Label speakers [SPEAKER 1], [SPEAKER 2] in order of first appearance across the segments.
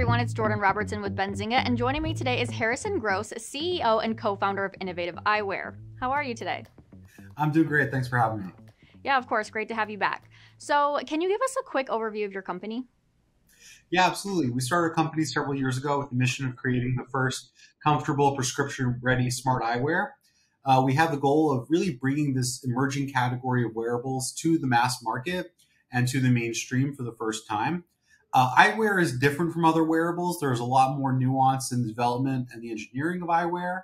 [SPEAKER 1] everyone, it's Jordan Robertson with Benzinga, and joining me today is Harrison Gross, CEO and co founder of Innovative Eyewear. How are you today?
[SPEAKER 2] I'm doing great. Thanks for having me.
[SPEAKER 1] Yeah, of course. Great to have you back. So, can you give us a quick overview of your company?
[SPEAKER 2] Yeah, absolutely. We started a company several years ago with the mission of creating the first comfortable prescription ready smart eyewear. Uh, we have the goal of really bringing this emerging category of wearables to the mass market and to the mainstream for the first time. Uh, eyewear is different from other wearables. There's a lot more nuance in the development and the engineering of eyewear.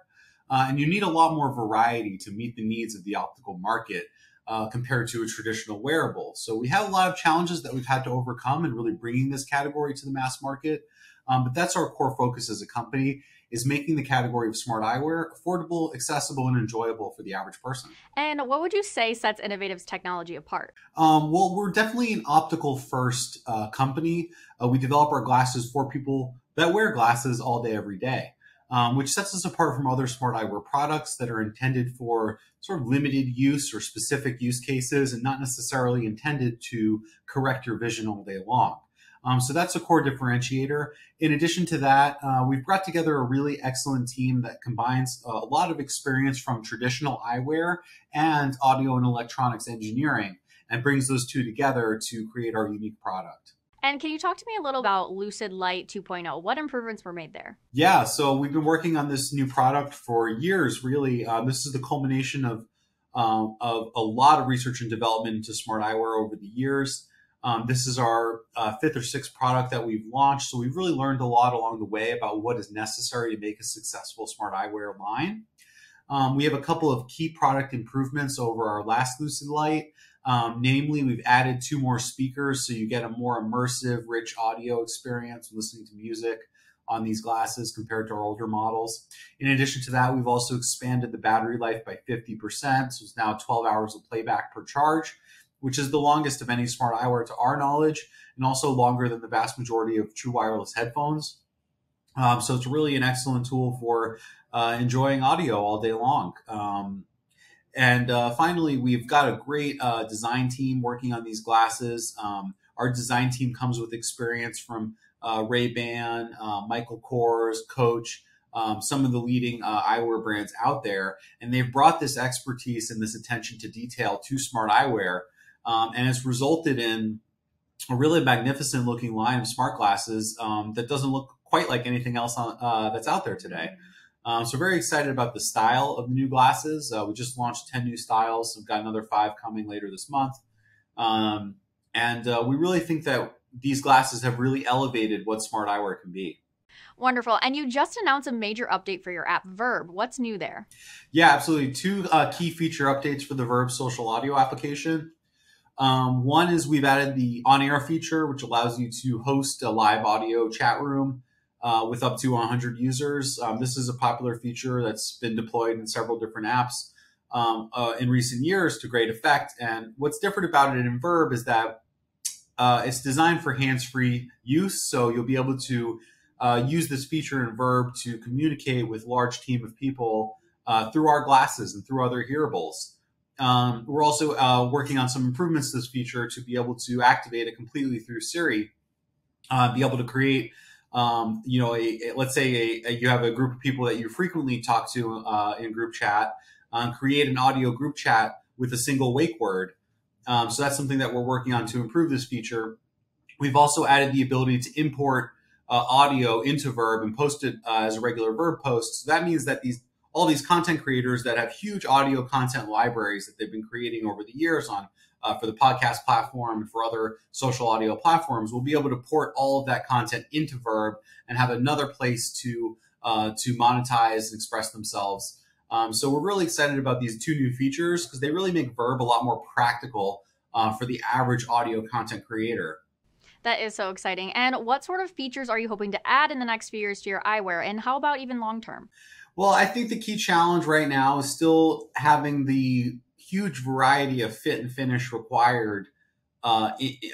[SPEAKER 2] Uh, and you need a lot more variety to meet the needs of the optical market uh, compared to a traditional wearable. So we have a lot of challenges that we've had to overcome in really bringing this category to the mass market. Um, but that's our core focus as a company is making the category of smart eyewear affordable, accessible, and enjoyable for the average person.
[SPEAKER 1] And what would you say sets Innovative's technology apart?
[SPEAKER 2] Um, well, we're definitely an optical first uh, company. Uh, we develop our glasses for people that wear glasses all day, every day. Um, which sets us apart from other smart eyewear products that are intended for sort of limited use or specific use cases and not necessarily intended to correct your vision all day long. Um, so that's a core differentiator. In addition to that, uh, we've brought together a really excellent team that combines a lot of experience from traditional eyewear and audio and electronics engineering and brings those two together to create our unique product.
[SPEAKER 1] And can you talk to me a little about Lucyd Lyte 2.0? What improvements were made there?
[SPEAKER 2] Yeah, so we've been working on this new product for years, really. Um, this is the culmination of, um, of a lot of research and development into smart eyewear over the years. Um, this is our uh, fifth or sixth product that we've launched. So we've really learned a lot along the way about what is necessary to make a successful smart eyewear line. Um, we have a couple of key product improvements over our last Lucyd Lyte. Um, namely, we've added two more speakers so you get a more immersive, rich audio experience listening to music on these glasses compared to our older models. In addition to that, we've also expanded the battery life by 50%. So it's now 12 hours of playback per charge which is the longest of any smart eyewear to our knowledge, and also longer than the vast majority of true wireless headphones. Um, so it's really an excellent tool for uh, enjoying audio all day long. Um, and uh, finally, we've got a great uh, design team working on these glasses. Um, our design team comes with experience from uh, Ray Ban, uh, Michael Kors, Coach, um, some of the leading uh, eyewear brands out there, and they've brought this expertise and this attention to detail to smart eyewear um, and it's resulted in a really magnificent looking line of smart glasses um, that doesn't look quite like anything else on, uh, that's out there today. Um, so very excited about the style of the new glasses. Uh, we just launched 10 new styles. We've got another five coming later this month. Um, and uh, we really think that these glasses have really elevated what smart eyewear can be.
[SPEAKER 1] Wonderful. And you just announced a major update for your app, Vryb. What's new there?
[SPEAKER 2] Yeah, absolutely. Two uh, key feature updates for the Vryb social audio application. Um, one is we've added the on air feature, which allows you to host a live audio chat room uh, with up to 100 users. Um, this is a popular feature that's been deployed in several different apps um, uh, in recent years to great effect. And what's different about it in Vryb is that uh, it's designed for hands free use. So you'll be able to uh, use this feature in Vryb to communicate with large team of people uh, through our glasses and through other hearables. Um, we're also uh, working on some improvements to this feature to be able to activate it completely through Siri, be able to create, um, you know, a, a let's say a, you have a group of people that you frequently talk to uh, in group chat, um, create an audio group chat with a single wake word. Um, so that's something that we're working on to improve this feature. We've also added the ability to import uh, audio into Vryb and post it uh, as a regular Vryb post. So that means that these all these content creators that have huge audio content libraries that they've been creating over the years on uh, for the podcast platform and for other social audio platforms we'll be able to port all of that content into Vryb and have another place to uh, to monetize and express themselves. Um, so we're really excited about these two new features because they really make Vryb a lot more practical uh, for the average audio content creator.
[SPEAKER 1] That is so exciting. And what sort of features are you hoping to add in the next few years to your eyewear? And how about even long term?
[SPEAKER 2] Well, I think the key challenge right now is still having the huge variety of fit and finish required uh,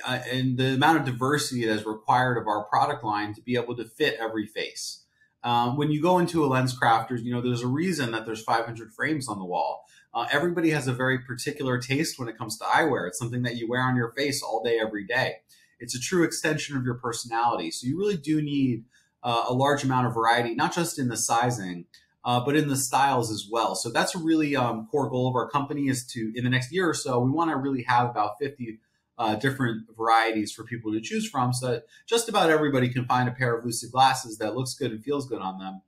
[SPEAKER 2] uh, and the amount of diversity that is required of our product line to be able to fit every face. Um, when you go into a LensCrafters, you know, there's a reason that there's 500 frames on the wall. Uh, everybody has a very particular taste when it comes to eyewear. It's something that you wear on your face all day, every day. It's a true extension of your personality. So you really do need uh, a large amount of variety, not just in the sizing, uh, but in the styles as well. So that's a really um, core goal of our company is to, in the next year or so, we want to really have about 50 uh, different varieties for people to choose from so that just about everybody can find a pair of Lucyd glasses that looks good and feels good on them.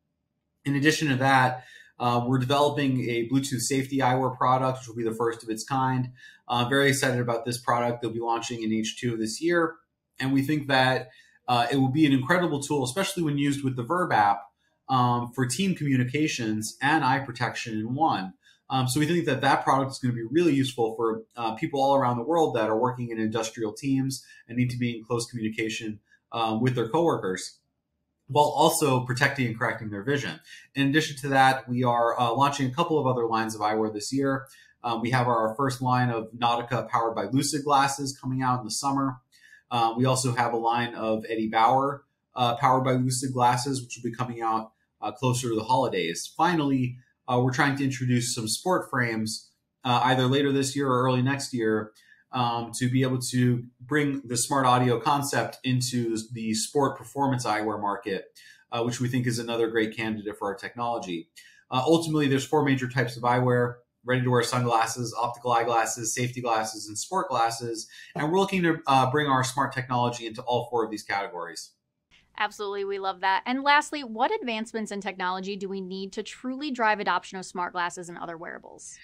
[SPEAKER 2] In addition to that, uh, we're developing a Bluetooth safety eyewear product, which will be the first of its kind. Uh, very excited about this product. They'll be launching in H2 of this year. And we think that uh, it will be an incredible tool, especially when used with the Vryb app um, for team communications and eye protection in one. Um, so we think that that product is going to be really useful for uh, people all around the world that are working in industrial teams and need to be in close communication um, with their coworkers while also protecting and correcting their vision. In addition to that, we are uh, launching a couple of other lines of eyewear this year. Um, we have our first line of Nautica powered by Lucyd glasses coming out in the summer. Uh, we also have a line of Eddie Bauer uh, powered by Lucyd glasses, which will be coming out uh, closer to the holidays. Finally, uh, we're trying to introduce some sport frames uh, either later this year or early next year um, to be able to bring the smart audio concept into the sport performance eyewear market, uh, which we think is another great candidate for our technology. Uh, ultimately, there's four major types of eyewear ready to wear sunglasses, optical eyeglasses, safety glasses, and sport glasses. And we're looking to uh, bring our smart technology into all four of these categories.
[SPEAKER 1] Absolutely, we love that. And lastly, what advancements in technology do we need to truly drive adoption of smart glasses and other wearables?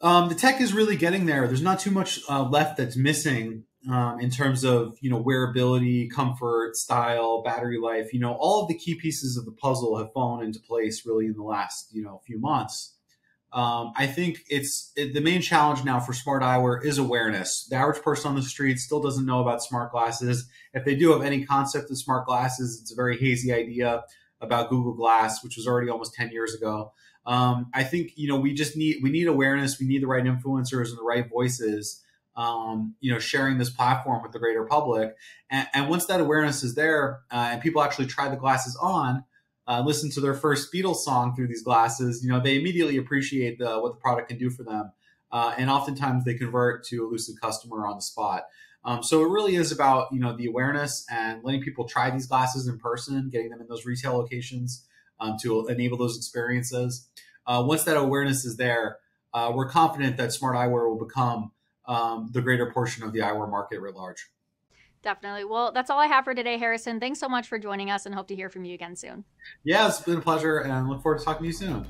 [SPEAKER 2] Um, the tech is really getting there. There's not too much uh, left that's missing um, in terms of you know wearability, comfort, style, battery life. You know, all of the key pieces of the puzzle have fallen into place really in the last you know few months. Um, I think it's it, the main challenge now for smart eyewear is awareness. The average person on the street still doesn't know about smart glasses. If they do have any concept of smart glasses, it's a very hazy idea about Google Glass, which was already almost 10 years ago. Um, I think you know we just need we need awareness. We need the right influencers and the right voices. Um, you know, sharing this platform with the greater public. And, and once that awareness is there, uh, and people actually try the glasses on, uh, listen to their first Beatles song through these glasses, you know, they immediately appreciate the, what the product can do for them. Uh, and oftentimes they convert to a Lucyd customer on the spot. Um, so it really is about, you know, the awareness and letting people try these glasses in person, getting them in those retail locations um, to enable those experiences. Uh, once that awareness is there, uh, we're confident that smart eyewear will become um, the greater portion of the eyewear market writ large.
[SPEAKER 1] Definitely. Well, that's all I have for today, Harrison. Thanks so much for joining us and hope to hear from you again soon.
[SPEAKER 2] Yeah, it's been a pleasure and look forward to talking to you soon.